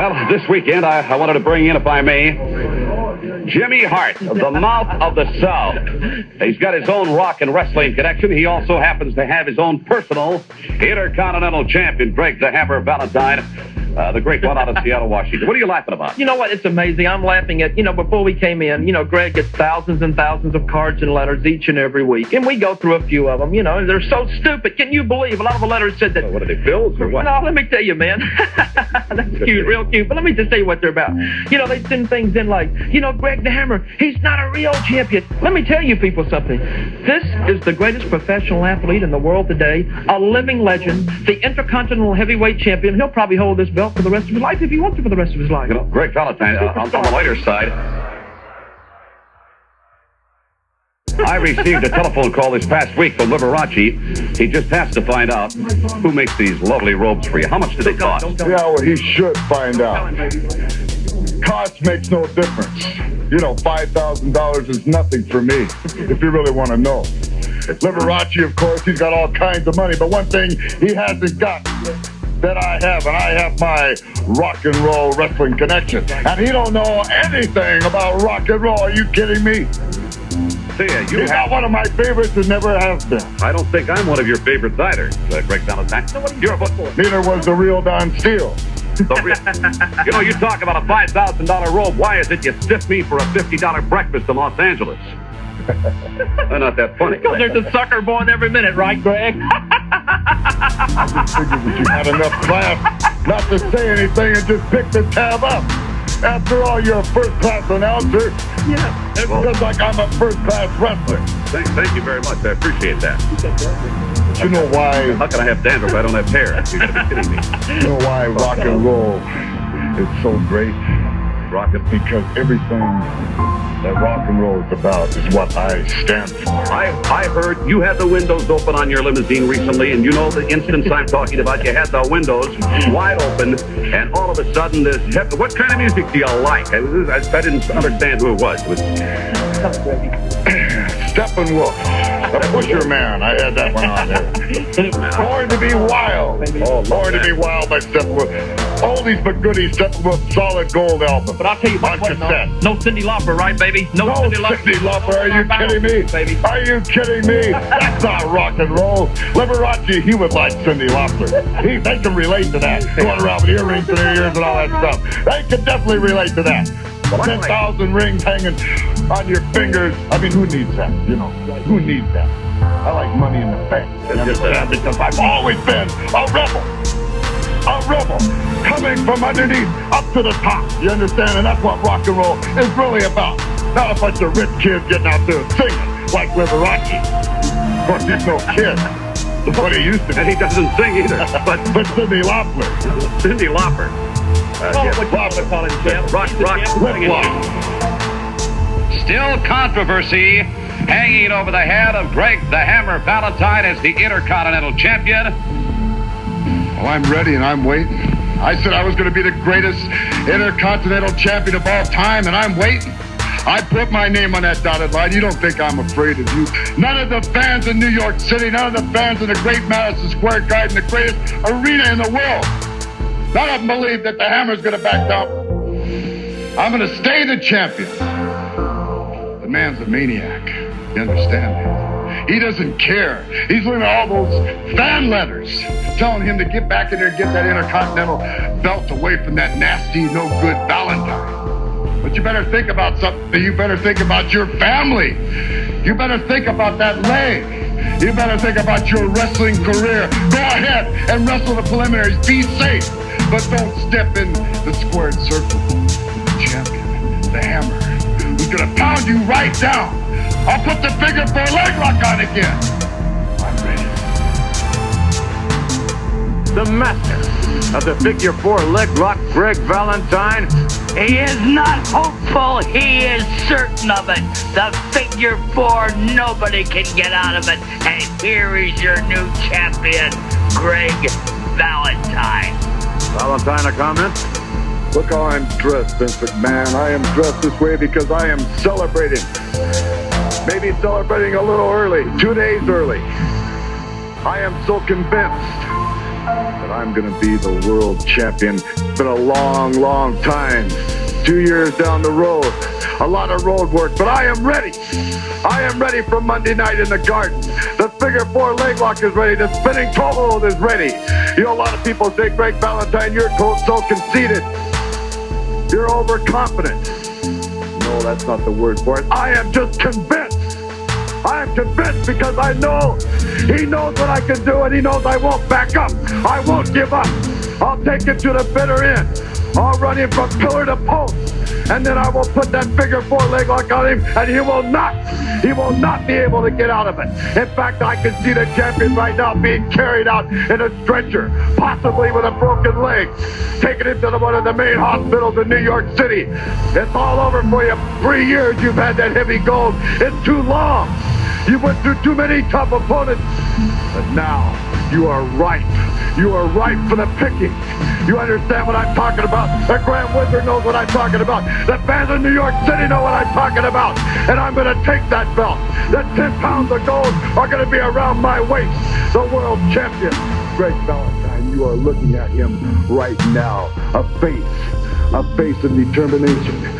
Well, this weekend I, I wanted to bring in, if I may, Jimmy Hart, of the mouth of the South. He's got his own rock and wrestling connection. He also happens to have his own personal intercontinental champion, Greg the Hammer Valentine. Uh, the great one out of Seattle, Washington. What are you laughing about? You know what? It's amazing. I'm laughing at, you know, before we came in, you know, Greg gets thousands and thousands of cards and letters each and every week. And we go through a few of them, you know, and they're so stupid. Can you believe? A lot of the letters said that. What are they, bills or what? No, let me tell you, man. That's cute, real cute. But let me just tell you what they're about. You know, they send things in like, you know, Greg the Hammer, he's not a real champion. Let me tell you people something. This is the greatest professional athlete in the world today, a living legend, the Intercontinental Heavyweight Champion. He'll probably hold this belt for the rest of his life if he wants to for the rest of his life. You know, Greg Valentine, uh, on, on the lighter side, I received a telephone call this past week from Liberace. He just has to find out who makes these lovely robes for you. How much do they cost? Yeah, well, he should find out. Cost makes no difference. You know, $5,000 is nothing for me, if you really want to know. Liberace, of course, he's got all kinds of money, but one thing he hasn't got that I have, and I have my rock and roll wrestling connection. And he don't know anything about rock and roll. Are you kidding me? See, you He's have, not one of my favorites and never has been. I don't think I'm one of your favorites either, uh, Greg Valentine. You're a football. Neither was the real Don Steele. The real- you know, you talk about a $5,000 robe. Why is it you stiff me for a $50 breakfast in Los Angeles? They're not that funny. Because there's a sucker born every minute, right, Greg? I just figured that you had enough class not to say anything and just pick the tab up. After all, you're a first-class announcer. yeah. It's just like I'm a first-class wrestler. Thank, thank you very much. I appreciate that. But you know why? How can I have dandruff if I don't have hair? You're be kidding me. You know why rock and roll is so great? Rocket. Because everything that rock and roll is about is what I stand for. I, I heard you had the windows open on your limousine recently, and you know the instance I'm talking about. You had the windows wide open, and all of a sudden, this. What kind of music do you like? I, I, I didn't understand who it was. It was Steppenwolf, the Pusher Man. I had that one on there. Born to be wild. Oh, Born to be wild by Steppenwolf. Oldies but goodies, Steppenwolf solid gold album. But I'll tell you what, what no, no Cyndi Lauper, right, baby? No, No, Cyndi Lauper. Cyndi Lauper, are you kidding me? Baby. Are you kidding me? That's not rock and roll. Liberace, he would like Cyndi Lauper. He, they can relate to that. Going around with earrings in their ears and all that stuff. They can definitely relate to that. Well, I like- 10,000 rings hanging on your fingers. I mean, who needs that? You know, who needs that? I like money in the bank. You just understand? Because I've always been a rebel. A rebel coming from underneath up to the top. You understand? And that's what rock and roll is really about. Not a bunch of rich kids getting out there singing like Liberace. Of course, he's no kid. That's what he used to and he doesn't sing either. But But Cyndi Lauper, Cyndi Lauper. Uh, Oh, yeah, what you want to call him, rock, rock. Lip. Lock. Still controversy hanging over the head of Greg the Hammer Valentine as the Intercontinental Champion. Well, I'm ready and I'm waiting. I said I was going to be the greatest intercontinental champion of all time, and I'm waiting. I put my name on that dotted line. You don't think I'm afraid of you. None of the fans in New York City, none of the fans in the great Madison Square Garden, the greatest arena in the world, none of them believe that the Hammer's going to back down. I'm going to stay the champion. Man's a maniac. You understand me? He doesn't care. He's looking all those fan letters telling him to get back in there and get that Intercontinental belt away from that nasty, no good Valentine. But you better think about something. You better think about your family. You better think about that leg. You better think about your wrestling career. Go ahead and wrestle the preliminaries. Be safe. But don't step in the squared circle. The champion, the hammer, who's going to pound you right down. I'll put the figure four leg lock on again. I'm ready. the master of the figure four leg lock, Greg Valentine. He is not hopeful, he is certain of it. The figure four, nobody can get out of it. And here is your new champion, Greg Valentine. Valentine, a comment? Look how I'm dressed, Vince McMahon. I am dressed this way because I am celebrating. Maybe celebrating a little early, two days early. I am so convinced that I'm going to be the world champion. It's been a long, long time. Two years down the road, a lot of road work, but I am ready. I am ready for Monday night in the garden. The figure four leg lock is ready. The spinning toe hold is ready. You know, a lot of people say, Greg Valentine, you're so conceited. You're overconfident. No, that's not the word for it. I am just convinced. I am convinced because I know he knows what I can do and he knows I won't back up. I won't give up. I'll take him to the bitter end. I'll run him from pillar to post. And then I will put that figure four leg lock on him and he will not, he will not be able to get out of it. In fact, I can see the champion right now being carried out in a stretcher, possibly with a broken leg, taking him to the, one of the main hospitals in New York City. It's all over for you. Three years you've had that heavy gold. It's too long. You went through too many tough opponents. But now you are ripe. You are ripe for the picking. You understand what I'm talking about? The Grand Wizard knows what I'm talking about. The fans in New York City know what I'm talking about. And I'm going to take that belt. The 10 pounds of gold are going to be around my waist. The world champion, Greg Valentine. You are looking at him right now. A face. A face of determination